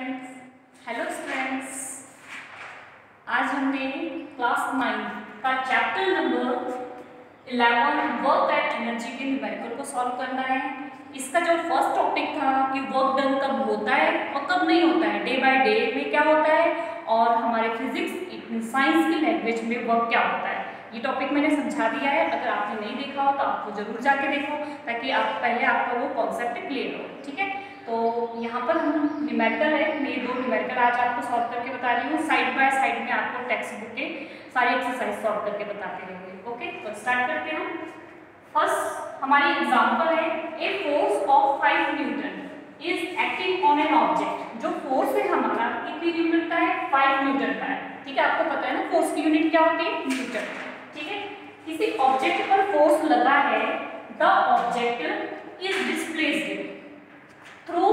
Hello students आज हमने class nine का chapter number eleven work at energy के न्यूमेरिकल को सॉल्व करना है। इसका जो फ़र्स्ट टॉपिक था कि वर्क डन कब होता है और कब नहीं होता है डे बाय डे में क्या होता है और हमारे फिजिक्स साइंस की लैंग्वेज में वर्क क्या होता है। ये टॉपिक मैंने समझा दिया है। अगर आपने नहीं देखा हो तो आपको ज़रूर जाके देखो ताकि आप पहले आपका वो कॉन्सेप्ट क्लियर हो, ठीक है? तो यहाँ पर हम न्यूमेरिकल है, मैं दो न्यूमेरिकल आज आपको सॉल्व करके बता रही हूँ। साइड बाय साइड में आपको टेक्स्ट बुक के सारी एक्सरसाइज सॉल्व करके बताते रहेंगे ओके तो स्टार्ट करते हैं फ़र्स्ट हमारी एग्जांपल है a force of five newton is acting on an object जो फोर्स है हमारा, कितनी न्यूटन का है? फाइव न्यूटन का है, ठीक है? आपको पता है ना फोर्स की यूनिट क्या होती है? न्यूटन ठीक है? किसी ऑब्जेक्ट पर फोर्स लगा है the object is displaced through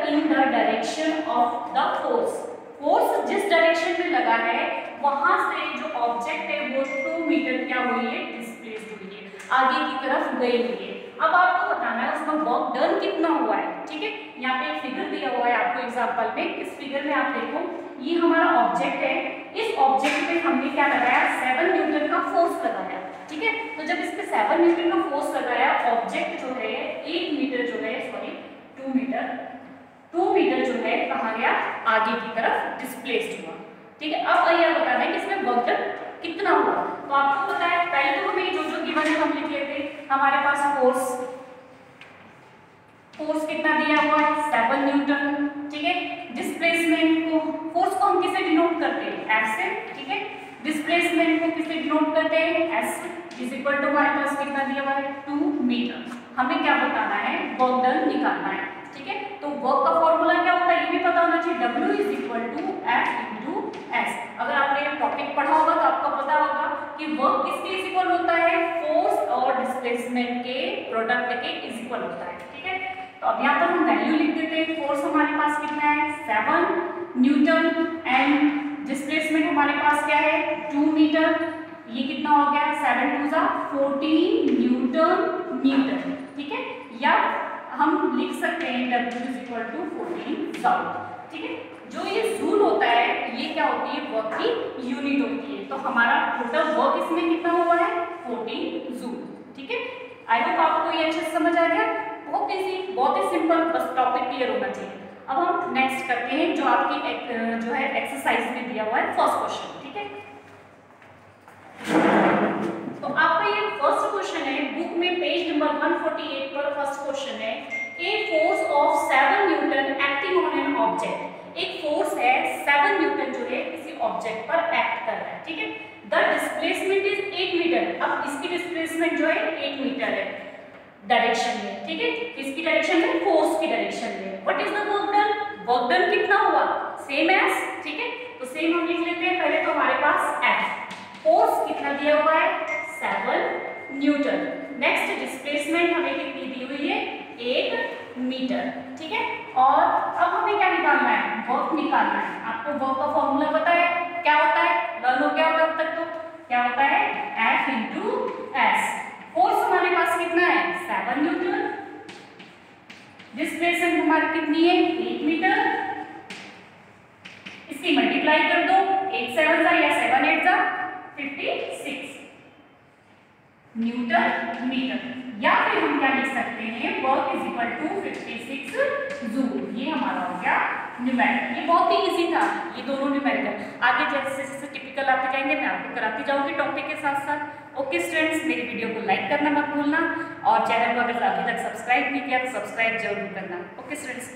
two in the direction of the force force जिस डायरेक्शन में लगा है, वहाँ से जो ऑब्जेक्ट है, वो टू मीटर क्या हुई है? डिस्प्लेस्ड हुई है। आगे की तरफ़ गई हुई है। अब आपको बताना है, उसका वर्क डन कितना हुआ है? ठीक है? यहाँ पे एक फिगर दिया हुआ है आपको एग्जांपल में। इस फिगर में आप देखो, ये हमारा ऑब्जेक्ट है। इस ऑब्जेक्ट पे हमने क्या लगाया? सेवन न्यूटन का फोर्स लगाया। ठीक है? तो जब इस पे सेवन न्यूटन का फोर्स लगाया ऑब्जेक्ट जो है, एक मीटर जो टू मीटर जो है कहा गया, आगे की तरफ़ डिस्प्लेस्ड हुआ। ठीक है? अब यह बताना है कि इसमें डन कितना हुआ। तो आपको पता है, पहले तो हमें जो जो गिवन है, हम लिख लेते हमारे पास फोर्स फोर्स कितना दिया हुआ है? सेवन न्यूटन ठीक है? डिस्प्लेसमेंट को फोर्स को हम किसे डिनोट करते हैं? एफ़ से, ठीक है? डिस्प्लेसमेंट को किसे डिनोट करते हैं? एस इज़ इक्वल टू हमारे पास कितना दिया हुआ है? टू मीटर हमें क्या बताना है? वर्क डन निकालना है। ठीक है? तो वर्क का फॉर्मूला क्या होता है ये भी पता होना चाहिए W is equal to F into S अगर आपने टॉपिक पढ़ा होगा तो आपको पता होगा कि वर्क किसके इज़ इक्वल होता है? फोर्स और डिस्प्लेसमेंट के प्रोडक्ट के इक्वल होता है, ठीक है? तो अब यहाँ पर हम वैल्यू लिख देते हैं फोर्स हमारे पास कितना है? सेवन न्यूटन एंड डिस्प्लेसमेंट हमारे पास क्या है? टू मीटर ये कितना हो गया? सेवन टू ज़ा फोर्टीन न्यूटन मीटर ठीक है? या हम लिख सकते हैं W is equal to fourteen joule ठीक है? जो ये जूल होता है ये क्या होती है? वर्क की यूनिट होती है। तो हमारा टोटल वर्क इसमें कितना हुआ है? फोर्टीन जूल ठीक है? आई होप आपको ये अच्छे से समझ आ गया। बहुत इजी बहुत ही सिंपल बस टॉपिक क्लियर होना चाहिए। अब हम नेक्स्ट करते हैं जो आपकी एक, जो है एक्सरसाइज में दिया हुआ है फ़र्स्ट क्वेश्चन ठीक है? तो आपका ये फ़र्स्ट क्वेश्चन है बुक में 148 पर फ़र्स्ट क्वेश्चन है a force of 7 newton acting on an object एक फोर्स है 7 न्यूटन जो है, किसी ऑब्जेक्ट पर एक्ट कर रहा है, ठीक है? द डिस्प्लेसमेंट इज़ 8 मीटर अब इसकी डिस्प्लेसमेंट जो है 8 मीटर है। डायरेक्शन में, ठीक है? किसकी डायरेक्शन में? फोर्स की डायरेक्शन में। What is the work done work done कितना हुआ? सेम एज ठीक है? तो सेम हम लिख लेते हैं, पहले तो हमारे पास एफ़ फोर्स कितना दिया हुआ है? Seven Newton. नेक्स्ट डिस्प्लेसमेंट हमें कितनी दी हुई है? एक मीटर, ठीक है? और अब हमें क्या निकालना है? वर्क निकालना है। आपको वर्क का फॉर्मूला पता है? क्या होता है? लर्न हो क्या होता है अब तक तो। क्या होता है? एफ़ इंटू एस फोर्स हमारे पास कितना है? Seven Newton. डिस्प्लेसमेंट हमारी कितनी है? एक मीटर इसकी मल्टीप्लाई कर दो। एट सेवन सा या सेवन एट सा फिफ्टी सिक्स न्यूटन मीटर। या फिर हम क्या लिख सकते हैं work is equal to fifty six joule ये हमारा हो गया न्यूमेरिकल ये बहुत ही इजी था। ये दोनों न्यूमेरिकल आगे जैसे जैसे टिपिकल आते जाएँगे, मैं आपको कराती जाऊँगी टॉपिक के साथ साथ। ओके स्टूडेंट्स मेरी वीडियो को लाइक करना मत भूलना और चैनल को अगर अभी तक सब्सक्राइब नहीं किया तो सब्सक्राइब ज़रूर करना। Okay students